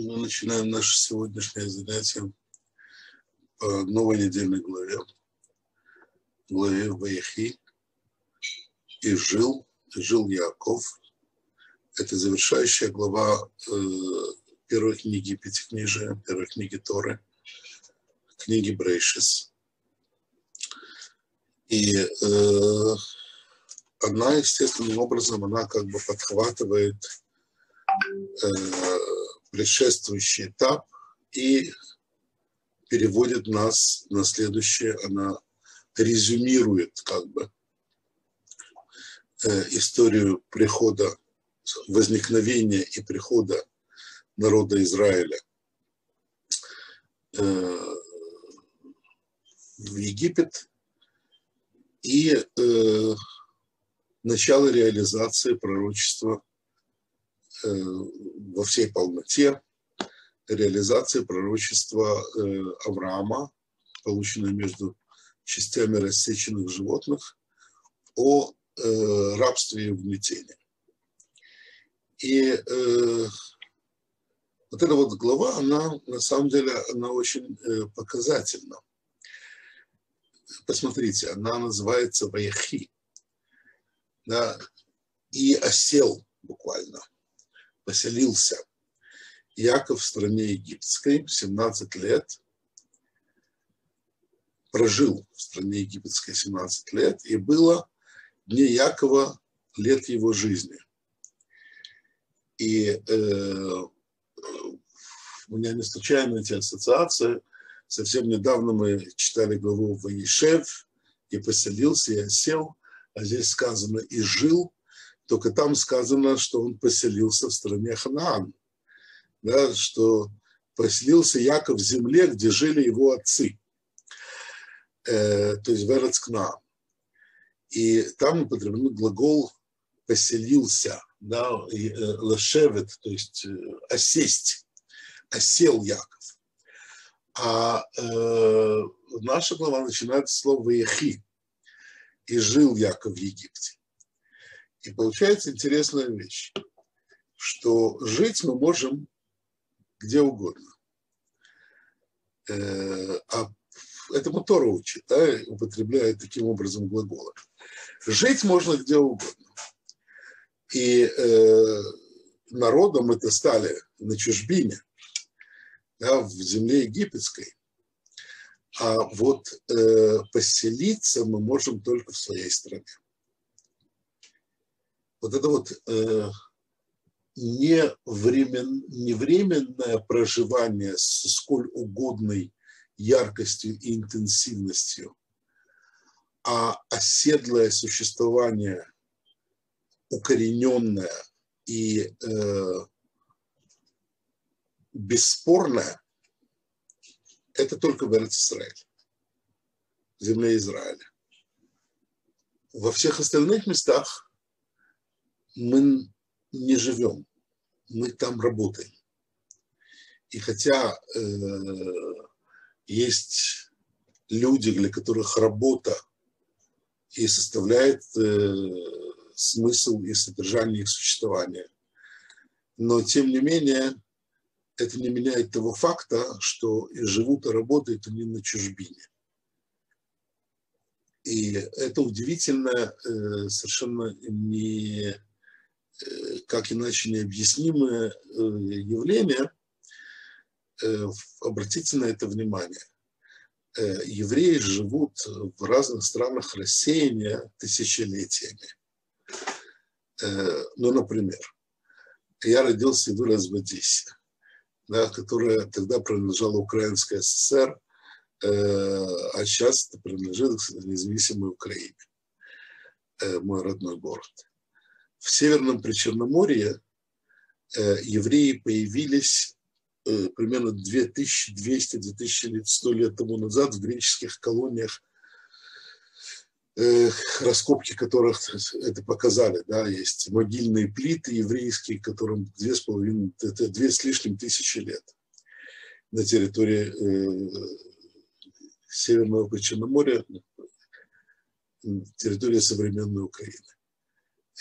Мы начинаем наше сегодняшнее занятие по новой недельной главе, главе Ваихи. И жил, жил Яков. Это завершающая глава э, первой книги Пятикнижия, первой книги Торы, книги Брейшис. И э, она, естественным образом, она как бы подхватывает э, предшествующий этап и переводит нас на следующее, она резюмирует как бы э, историю прихода, возникновения и прихода народа Израиля. Э, в Египет и э, начало реализации пророчества во всей полноте реализации пророчества э, Авраама, полученной между частями рассеченных животных, о э, рабстве и угнетении. И вот эта вот глава, она на самом деле, она очень показательна. Посмотрите, она называется Ваяхи. Да, и осел буквально – поселился Яков в стране египетской 17 лет, прожил в стране египетской 17 лет, и было дне Якова лет его жизни. И э, у меня не случайно эти ассоциации. Совсем недавно мы читали главу Ваишев, и поселился, и осел, а здесь сказано «и жил только там сказано, что он поселился в стране Ханаан. Да, что поселился Яков в земле, где жили его отцы. Э, то есть в Эрцкна. И там употреблен глагол поселился, да, э, лашевет, то есть э, осесть, осел Яков. А э, наша глава начинается с слова «ехи», и жил Яков в Египте. И получается интересная вещь, что жить мы можем где угодно. Э, а этому Тора учит, да, употребляет таким образом глаголы. Жить можно где угодно. И э, народом это стали на чужбине, да, в земле египетской. А вот э, поселиться мы можем только в своей стране вот это вот э, не, времен, не временное проживание с сколь угодной яркостью и интенсивностью, а оседлое существование, укорененное и э, бесспорное, это только в Израиль, в земле Израиля. Во всех остальных местах мы не живем, мы там работаем. И хотя э, есть люди, для которых работа и составляет э, смысл и содержание их существования, но тем не менее это не меняет того факта, что и живут и работают они на чужбине. И это удивительно, э, совершенно не как иначе необъяснимое э, явление, э, обратите на это внимание. Евреи живут в разных странах рассеяния тысячелетиями. Ну, например, я родился и вырос в Одессе, да, которая тогда принадлежала Украинской ССР, а сейчас принадлежит независимой Украине, мой родной город в Северном Причерноморье э, евреи появились э, примерно 2200-2100 лет тому назад в греческих колониях, э, раскопки которых это показали. Да, есть могильные плиты еврейские, которым две с половиной, две с лишним тысячи лет на территории Северного Причерноморья, территории современной Украины.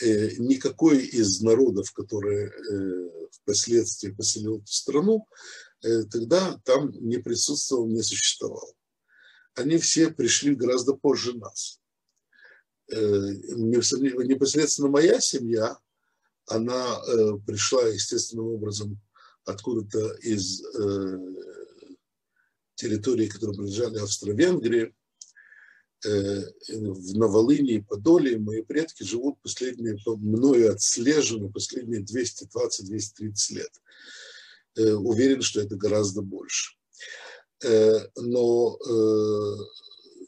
Э, никакой из народов, которые э, впоследствии поселил эту страну, э, тогда там не присутствовал, не существовал. Они все пришли гораздо позже нас. Непосредственно моя семья, она пришла естественным образом откуда-то из территории, которые принадлежали Австро-Венгрии, Э, на Волыне и Подоле мои предки живут последние, мною отслежены последние 220-230 лет. Э, уверен, что это гораздо больше. Э, но,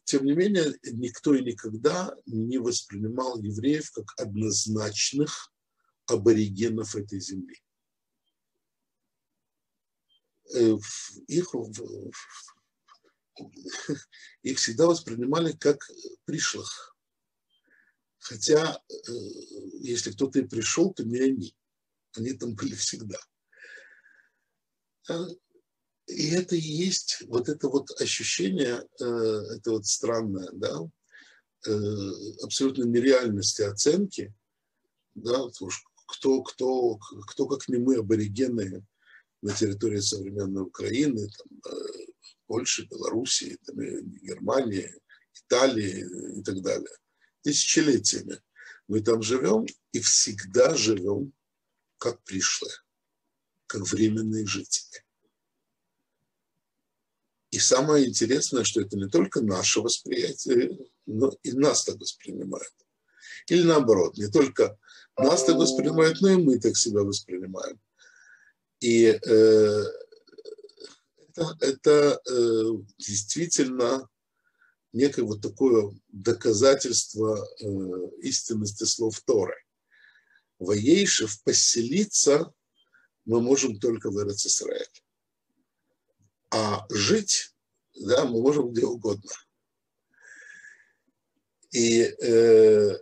тем не менее, никто и никогда не воспринимал евреев как однозначных аборигенов этой земли. Их их всегда воспринимали как пришлых. Хотя, э, если кто-то и пришел, то не они. Они там были всегда. А, и это и есть вот это вот ощущение, э, это вот странное, да, э, абсолютно нереальности оценки, да, кто, кто, кто как не мы, аборигены на территории современной Украины, там, Польши, Белоруссии, там, Германии, Италии и так далее. Тысячелетиями мы там живем и всегда живем как пришлые, как временные жители. И самое интересное, что это не только наше восприятие, но и нас так воспринимают. Или наоборот, не только нас так воспринимают, но и мы так себя воспринимаем. И э, это, это э, действительно некое вот такое доказательство э, истинности слов Торы. Воейшев поселиться мы можем только в Израиль. А жить, да, мы можем где угодно. И э,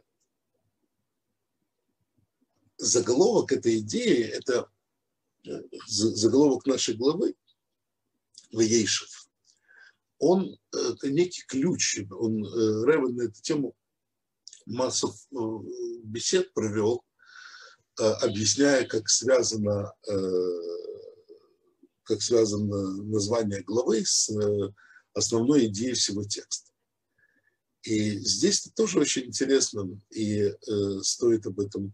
заголовок этой идеи, это э, заголовок нашей главы, Вейшев, он это некий ключ, он, э, Ревен на эту тему массу э, бесед провел, э, объясняя, как связано, как связано название главы с основной идеей всего текста. И здесь это тоже очень интересно, и стоит об этом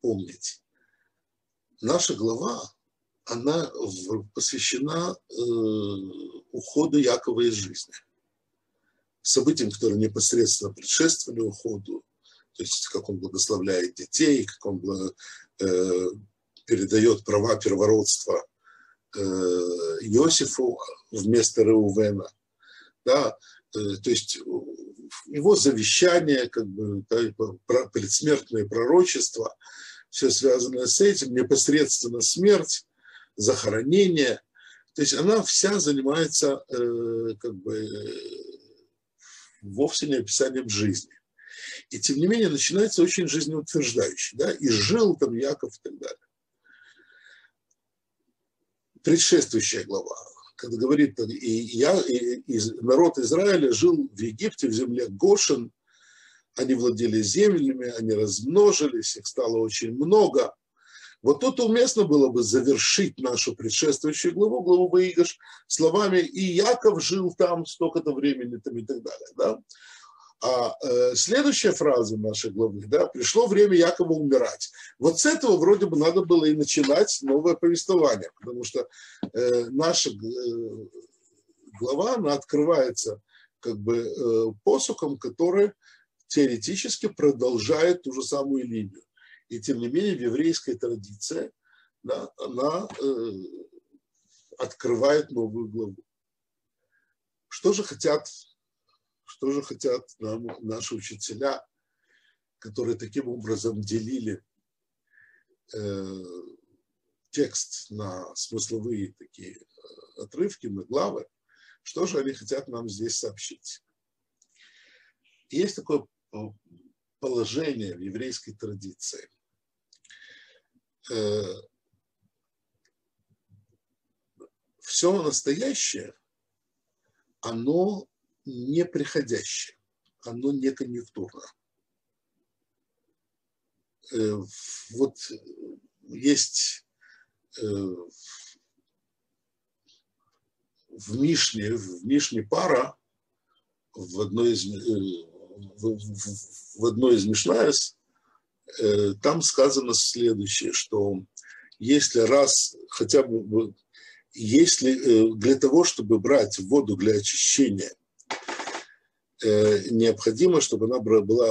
помнить. Наша глава, она посвящена э, уходу Якова из жизни. Событиям, которые непосредственно предшествовали уходу, то есть как он благословляет детей, как он э, передает права первородства э, Иосифу вместо Реувена. Да, то есть его завещание, как бы, предсмертные пророчества, все связанное с этим, непосредственно смерть, захоронение. То есть она вся занимается э, как бы вовсе не описанием жизни. И тем не менее начинается очень жизнеутверждающий. Да? И жил там Яков и так далее. Предшествующая глава, когда говорит, и, я, и, и народ Израиля жил в Египте, в земле Гошин, они владели землями, они размножились, их стало очень много – вот тут уместно было бы завершить нашу предшествующую главу, главу Ваигаш, словами «И Яков жил там столько-то времени» там, и так далее. Да? А э, следующая фраза нашей главы, да, пришло время Якова умирать. Вот с этого вроде бы надо было и начинать новое повествование, потому что э, наша э, глава, она открывается как бы э, посухом, который теоретически продолжает ту же самую линию. И тем не менее в еврейской традиции да, она э, открывает новую главу. Что же хотят, что же хотят нам наши учителя, которые таким образом делили э, текст на смысловые такие э, отрывки, на главы, что же они хотят нам здесь сообщить? Есть такое э, положение в еврейской традиции. Э, все настоящее, оно неприходящее, оно не конъюнктурно. э, вот есть э, в Мишне, в Мишне пара, в одной из, в, в, в одной из Мишнаес, там сказано следующее, что если раз хотя бы, если э, для того, чтобы брать воду для очищения, необходимо, чтобы она была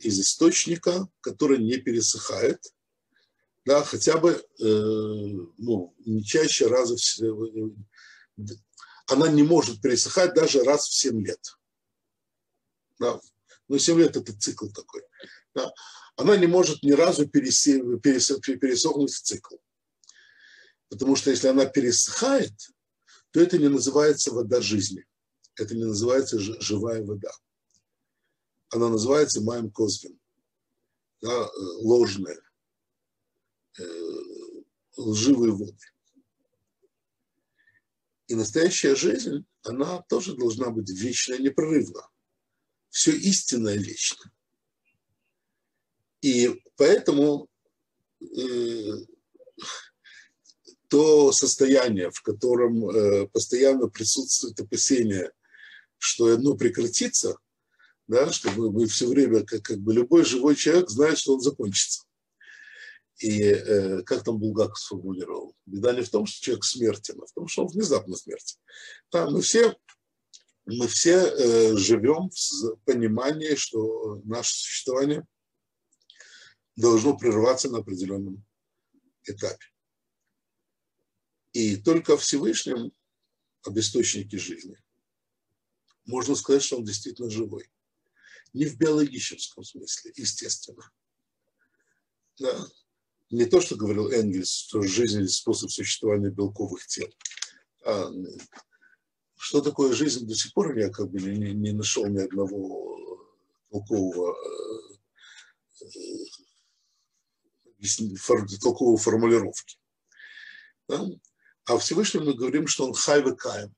из источника, который не пересыхает, да, хотя бы ну, не чаще раза в, она не может пересыхать даже раз в 7 лет. Да. Ну, 7 лет это цикл такой. Да. Она не может ни разу пересохнуть в цикл. Потому что если она пересыхает, то это не называется вода жизни. Это не называется живая вода. Она называется маем козвин. Да, э, ложная, э, лживые воды. И настоящая жизнь, она тоже должна быть вечная, непрерывна. Все истинное вечно. И поэтому э, то состояние, в котором э, постоянно присутствует опасение, что одно прекратится, да, чтобы мы все время, как, как бы любой живой человек знает, что он закончится. И э, как там Булгаков сформулировал? Беда не в том, что человек смертен, а в том, что он внезапно смертен. Да, мы все, мы все э, живем в понимании, что наше существование должно прерваться на определенном этапе. И только Всевышнем об источнике жизни можно сказать, что он действительно живой. Не в биологическом смысле, естественно. Да не то, что говорил Энгельс, что жизнь – это способ существования белковых тел. А что такое жизнь, до сих пор я как бы не, не нашел ни одного толкового, э, толковой формулировки. Да? А Всевышнем мы говорим, что он хайве каем.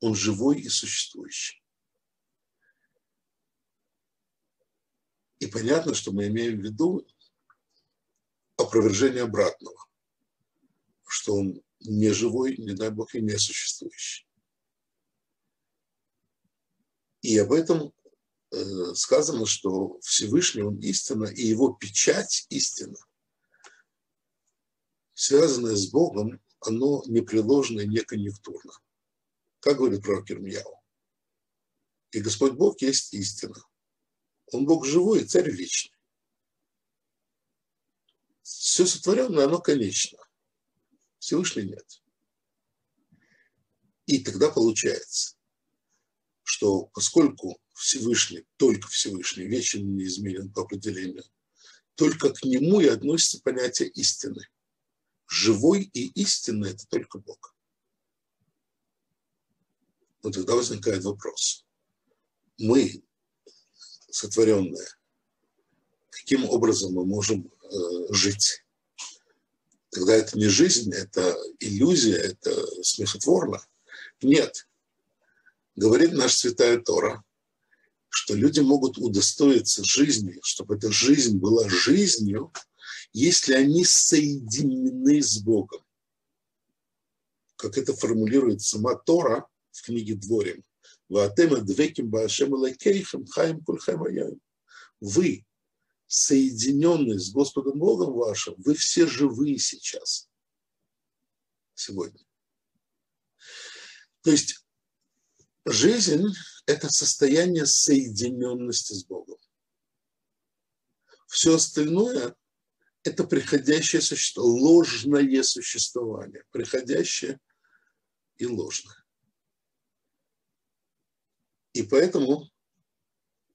Он живой и существующий. И понятно, что мы имеем в виду опровержение обратного, что он не живой, не дай Бог, и не существующий. И об этом сказано, что Всевышний Он истина, и его печать истина, связанная с Богом, оно непреложно и не конъюнктурно. Как говорит пророк Ирмияу. И Господь Бог есть истина. Он Бог живой и царь вечный все сотворенное, оно конечно. Всевышний нет. И тогда получается, что поскольку Всевышний, только Всевышний, вечен неизменен по определению, только к нему и относится понятие истины. Живой и истинный – это только Бог. Но тогда возникает вопрос. Мы, сотворенные, каким образом мы можем Э, жить. Тогда это не жизнь, это иллюзия, это смехотворно. Нет. Говорит наш Святая Тора, что люди могут удостоиться жизни, чтобы эта жизнь была жизнью, если они соединены с Богом. Как это формулирует сама Тора в книге Дворим. Вы соединенные с Господом Богом вашим, вы все живые сейчас, сегодня. То есть жизнь – это состояние соединенности с Богом. Все остальное – это приходящее существование, ложное существование, приходящее и ложное. И поэтому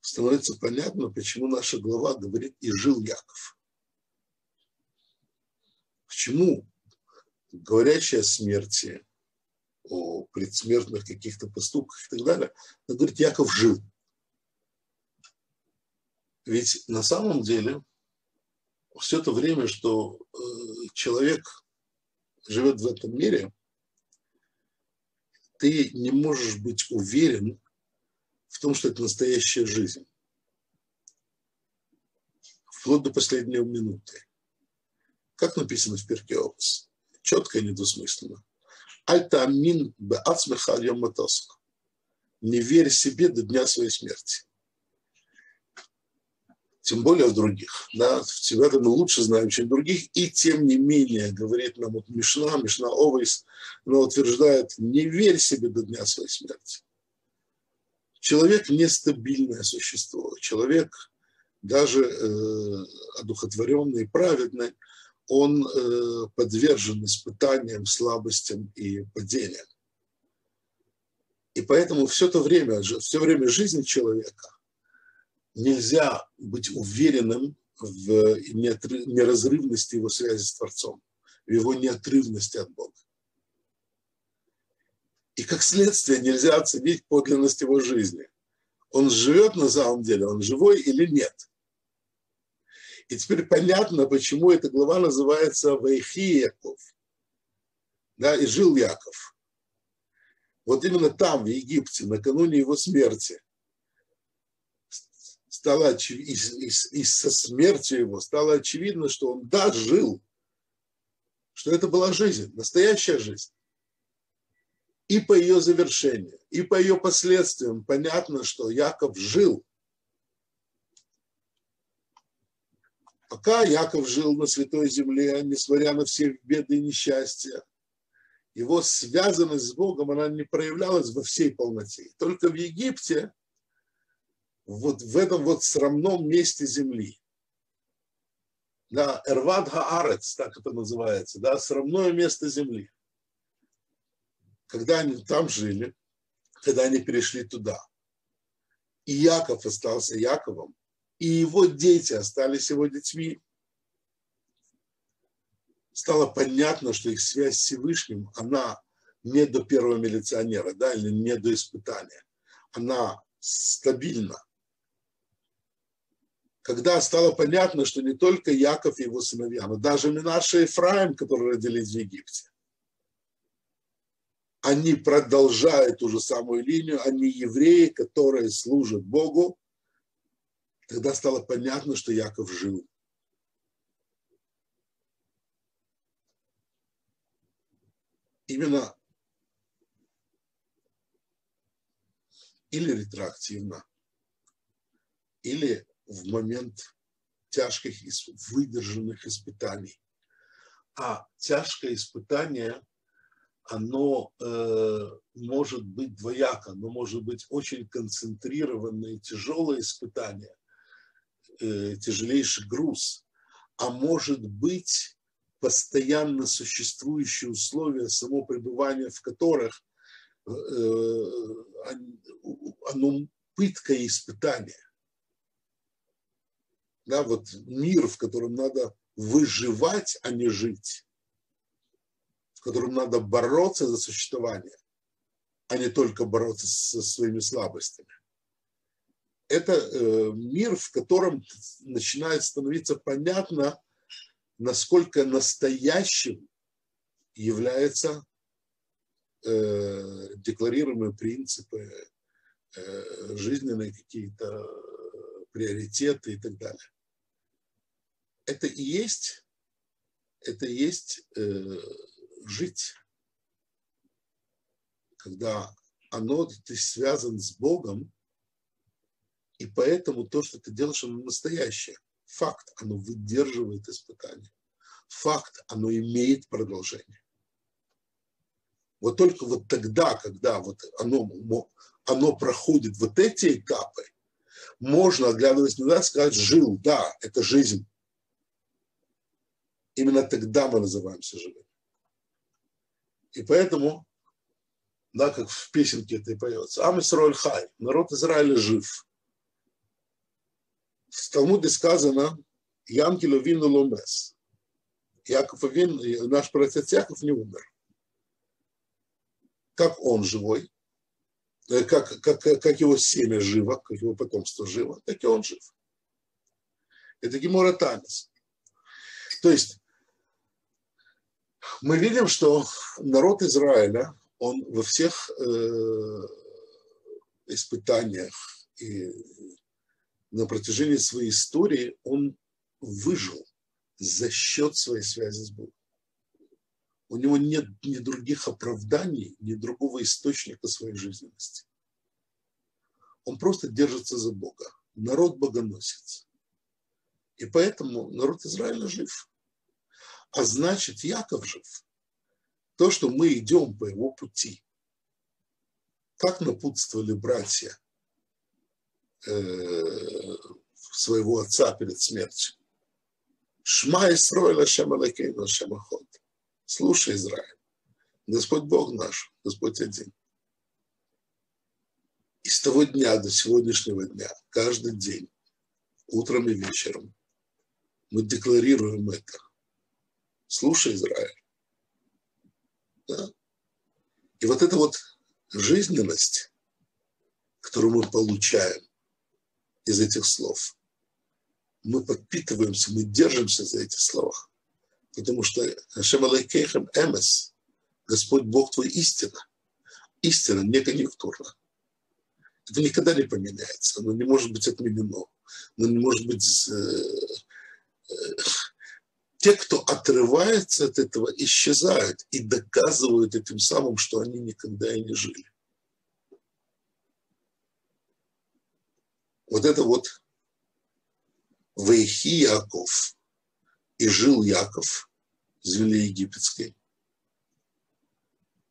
становится понятно, почему наша глава говорит «и жил Яков». Почему, говорящая о о предсмертных каких-то поступках и так далее, она говорит, Яков жил. Ведь на самом деле все это время, что э, человек живет в этом мире, ты не можешь быть уверен, в том, что это настоящая жизнь. вплоть до последней минуты. Как написано в Перке? Четко и недвусмысленно. Аль-Таамин бе'ацмеха аль Не верь себе до дня своей смерти. Тем более в других. Да, тебя мы лучше знаем, чем других. И тем не менее, говорит нам вот Мишна, Мишна Овейс, она утверждает, не верь себе до дня своей смерти. Человек нестабильное существо. Человек даже э, одухотворенный, праведный, он э, подвержен испытаниям, слабостям и падениям. И поэтому все то время, все время жизни человека нельзя быть уверенным в неразрывности его связи с Творцом, в его неотрывности от Бога. И как следствие нельзя оценить подлинность его жизни. Он живет на самом деле, он живой или нет. И теперь понятно, почему эта глава называется Вайхи Яков. Да, и жил Яков. Вот именно там, в Египте, накануне его смерти, стало и, и, и со смертью его стало очевидно, что он да, жил, что это была жизнь, настоящая жизнь. И по ее завершению, и по ее последствиям понятно, что Яков жил. Пока Яков жил на Святой Земле, несмотря на все беды и несчастья, его связанность с Богом, она не проявлялась во всей полноте. Только в Египте, вот в этом вот срамном месте земли, да, Эрвад Хаарец, так это называется, да, срамное место земли. Когда они там жили, когда они перешли туда, и Яков остался Яковом, и его дети остались его детьми, стало понятно, что их связь с Всевышним, она не до первого милиционера, да, или не до испытания. Она стабильна. Когда стало понятно, что не только Яков и его сыновья, но даже Минаша и Ефраим, которые родились в Египте, они продолжают ту же самую линию, они евреи, которые служат Богу, Тогда стало понятно, что Яков жил. Именно или ретроактивно, или в момент тяжких, выдержанных испытаний. А тяжкое испытание, оно э, может быть двояко, оно может быть очень концентрированное тяжелое испытание, э, тяжелейший груз, а может быть постоянно существующие условия, само пребывание в которых э, оно пытка и испытание. Да, вот мир, в котором надо выживать, а не жить, в котором надо бороться за существование, а не только бороться со своими слабостями это э, мир, в котором начинает становиться понятно, насколько настоящим являются э, декларируемые принципы, э, жизненные какие-то приоритеты и так далее. Это и есть, это и есть жить, когда оно, ты связан с Богом, и поэтому то, что ты делаешь, оно настоящее. Факт, оно выдерживает испытания. Факт, оно имеет продолжение. Вот только вот тогда, когда вот оно, оно проходит вот эти этапы, можно, оглядываясь назад, сказать, жил, да, это жизнь. Именно тогда мы называемся живым. И поэтому, да, как в песенке это и поется, Ам Исраиль Хай, народ Израиля жив в Талмуде сказано, Янкелу вину ломес. Яков Вин, наш протец Яков не умер. Как он живой, э, как, как, как его семя живо, как его потомство живо, так и он жив. Это Гемора Танис. То есть мы видим, что народ Израиля, он во всех э, испытаниях и на протяжении своей истории он выжил за счет своей связи с Богом. У него нет ни других оправданий, ни другого источника своей жизненности. Он просто держится за Бога. Народ богоносец. И поэтому народ Израиля жив. А значит, Яков жив. То, что мы идем по его пути. Как напутствовали братья своего отца перед смертью. Шма Исроэль Ашем Алакейну Ашем Ахот. Слушай, Израиль. Господь Бог наш, Господь один. И с того дня до сегодняшнего дня, каждый день, утром и вечером, мы декларируем это. Слушай, Израиль. Да? И вот эта вот жизненность, которую мы получаем из этих слов, мы подпитываемся, мы держимся за эти слова. Потому что Хашем Алейкейхем Эмес, Господь Бог твой истина. Истина не конъюнктурна. Это никогда не поменяется, оно не может быть отменено, оно не может быть... Э, э, те, кто отрывается от этого, исчезают и доказывают этим самым, что они никогда и не жили. Вот это вот Вейхи Яков и жил Яков земле египетской.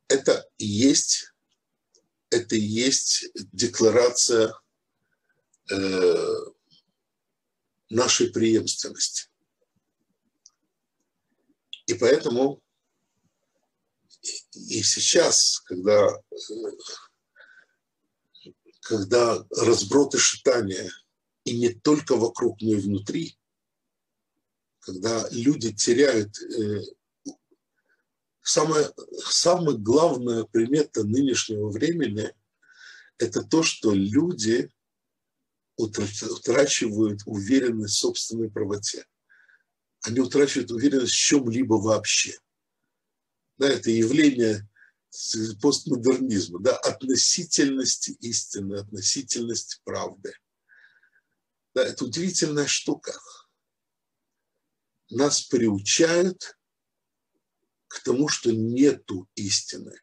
Это и есть, это и есть декларация э, нашей преемственности. И поэтому и сейчас, когда, когда разброд и шатание – и не только вокруг, но и внутри, когда люди теряют э, самое, самая главная примета нынешнего времени – это то, что люди утрачивают уверенность в собственной правоте. Они утрачивают уверенность в чем-либо вообще. Да, это явление постмодернизма, да, относительности истины, относительности правды – да, это удивительная штука. Нас приучают к тому, что нету истины.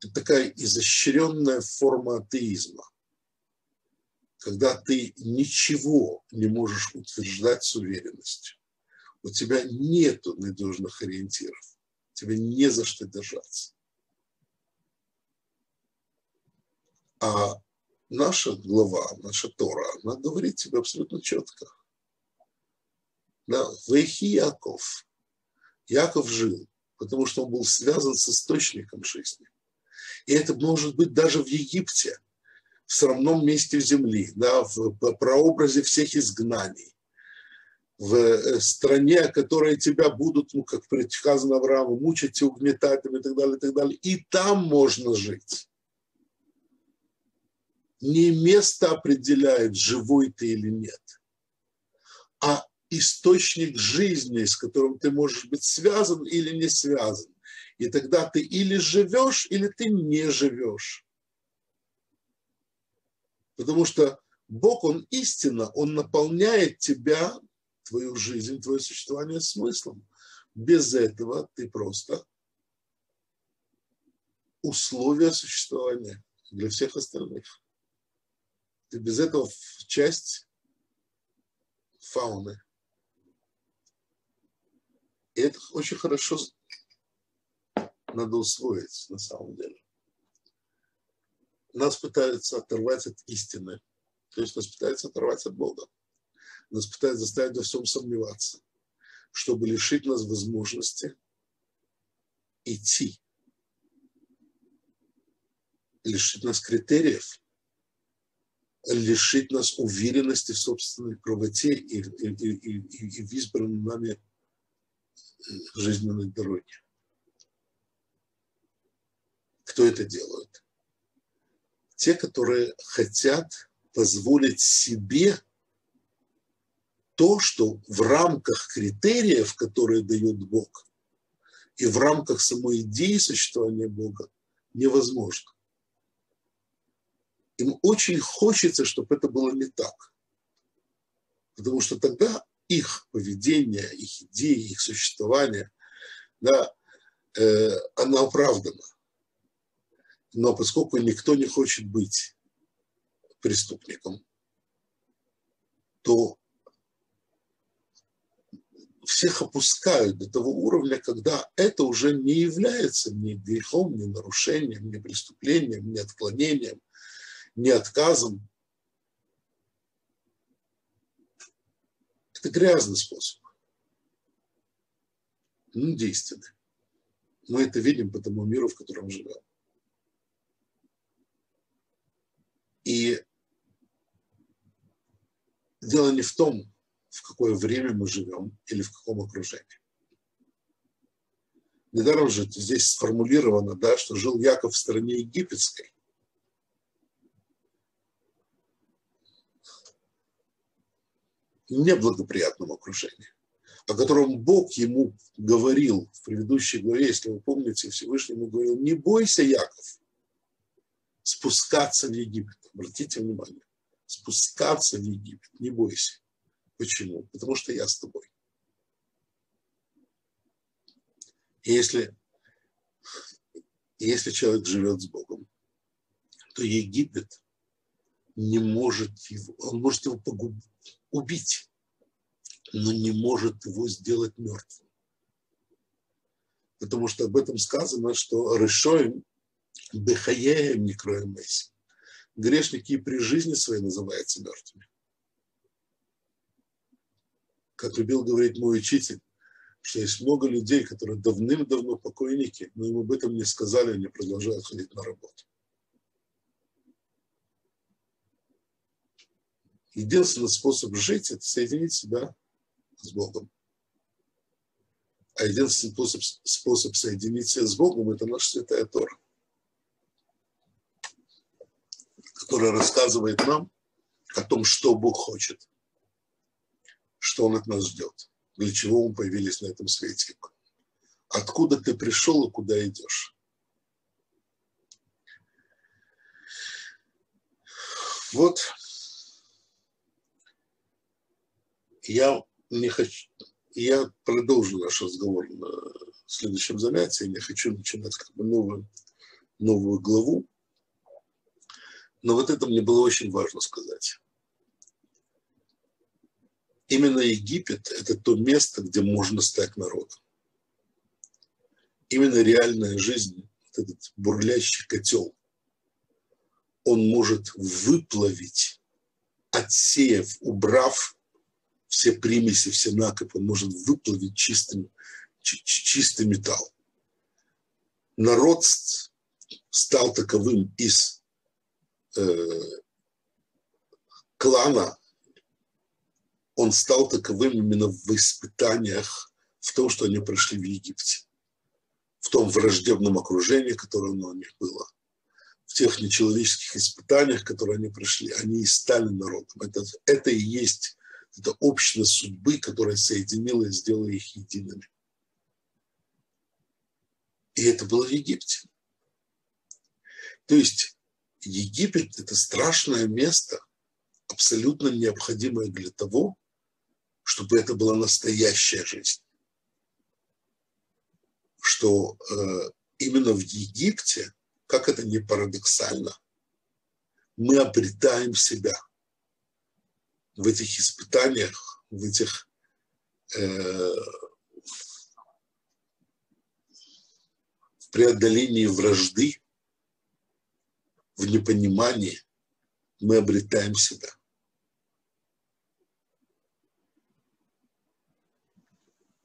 Это такая изощренная форма атеизма, когда ты ничего не можешь утверждать с уверенностью. У тебя нету надежных ориентиров, тебе не за что держаться. А наша глава, наша Тора, она говорит тебе абсолютно четко. Да, Вейхи Яков. Яков жил, потому что он был связан с источником жизни. И это может быть даже в Египте, в срамном месте земли, да, в прообразе всех изгнаний, в э, стране, которая тебя будут, ну, как предсказано Аврааму, мучить и угнетать и так далее, и так далее. И там можно жить не место определяет, живой ты или нет, а источник жизни, с которым ты можешь быть связан или не связан. И тогда ты или живешь, или ты не живешь. Потому что Бог, Он истина, Он наполняет тебя, твою жизнь, твое существование смыслом. Без этого ты просто условия существования для всех остальных без этого часть фауны. И это очень хорошо надо усвоить на самом деле. Нас пытаются оторвать от истины. То есть нас пытаются оторвать от Бога. Нас пытаются заставить во всем сомневаться, чтобы лишить нас возможности идти. Лишить нас критериев, лишить нас уверенности в собственной правоте и, и, и, и в избранном нами э, жизненной дороге. Кто это делает? Те, которые хотят позволить себе то, что в рамках критериев, которые дает Бог, и в рамках самой идеи существования Бога невозможно. Им очень хочется, чтобы это было не так. Потому что тогда их поведение, их идеи, их существование, да, э, она оправдана. Но поскольку никто не хочет быть преступником, то всех опускают до того уровня, когда это уже не является ни грехом, ни нарушением, ни преступлением, ни отклонением, ни отказом. Это грязный способ. Ну, действенный. Мы это видим по тому миру, в котором живем. И дело не в том, в какое время мы живем или в каком окружении. Недаром же здесь сформулировано, да, что жил Яков в стране египетской. Неблагоприятном окружении, о котором Бог ему говорил в предыдущей главе, если вы помните, Всевышний ему говорил, не бойся, Яков, спускаться в Египет. Обратите внимание, спускаться в Египет, не бойся. Почему? Потому что я с тобой. Если, если человек живет с Богом, то Египет не может его, он может его погубить, убить, но не может его сделать мертвым. Потому что об этом сказано, что решоем бехаеем не кроем Грешники и при жизни своей называются мертвыми как любил говорить мой учитель, что есть много людей, которые давным-давно покойники, но им об этом не сказали, они продолжают ходить на работу. Единственный способ жить – это соединить себя с Богом. А единственный способ, способ соединить себя с Богом – это наша святая Тора, которая рассказывает нам о том, что Бог хочет – что он от нас ждет, для чего мы появились на этом свете, откуда ты пришел и куда идешь. Вот я не хочу, я продолжу наш разговор на следующем занятии, я хочу начинать как бы новую, новую главу, но вот это мне было очень важно сказать. Именно Египет – это то место, где можно стать народом. Именно реальная жизнь, этот бурлящий котел, он может выплавить, отсеяв, убрав все примеси, все накопы, может выплавить чистый, чистый металл. Народ стал таковым из э, клана он стал таковым именно в испытаниях, в том, что они прошли в Египте, в том враждебном окружении, которое у них было, в тех нечеловеческих испытаниях, которые они прошли, они и стали народом. Это, это и есть это общность судьбы, которая соединила и сделала их едиными. И это было в Египте. То есть Египет – это страшное место, абсолютно необходимое для того, чтобы это была настоящая жизнь. Что э, именно в Египте, как это не парадоксально, мы обретаем себя в этих испытаниях, в этих э, в преодолении вражды, в непонимании мы обретаем себя.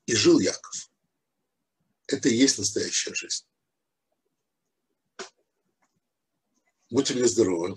и жил Яков. Это и есть настоящая жизнь. Будьте мне здоровы.